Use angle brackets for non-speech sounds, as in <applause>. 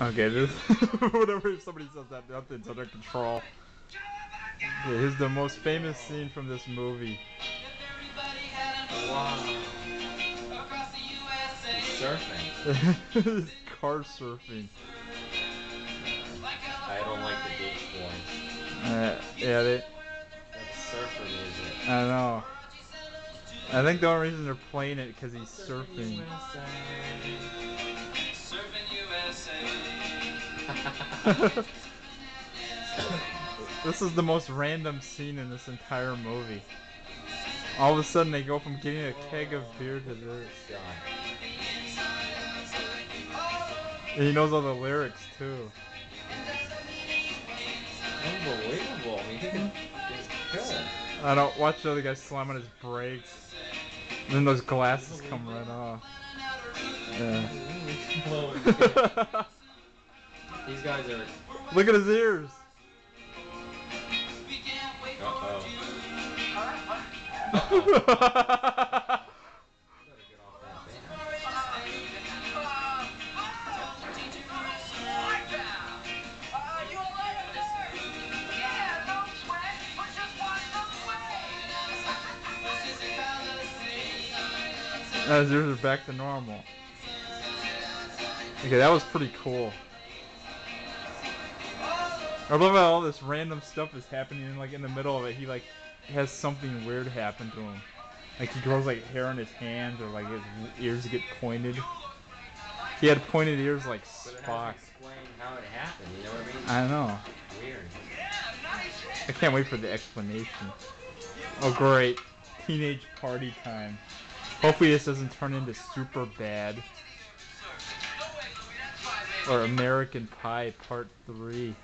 Okay, this <laughs> whatever somebody says that nothing's under control. Yeah, here's the most famous scene from this movie. Wow. Surfing. <laughs> Car surfing. I don't like the Beach Boys. Uh, yeah, they. That's surfer music. I know. I think the only reason they're playing it because he's surfing. <laughs> this is the most random scene in this entire movie. All of a sudden, they go from getting a keg of beer to this. And he knows all the lyrics too. Unbelievable. I mean, he can just kill him. I don't watch the other guy slam on his brakes. And then those glasses come right off. Yeah. <laughs> These guys are. Look at his ears. <laughs> Uh oh. Now his ears are back to normal. Okay, that was pretty cool. I love how all this random stuff is happening and like in the middle of it he like has something weird happen to him. Like he grows like hair on his hands or like his ears get pointed. He had pointed ears like Spock. how it happened, you know what I mean? I know. Weird. I can't wait for the explanation. Oh great. Teenage party time. Hopefully this doesn't turn into Superbad or American Pie Part 3.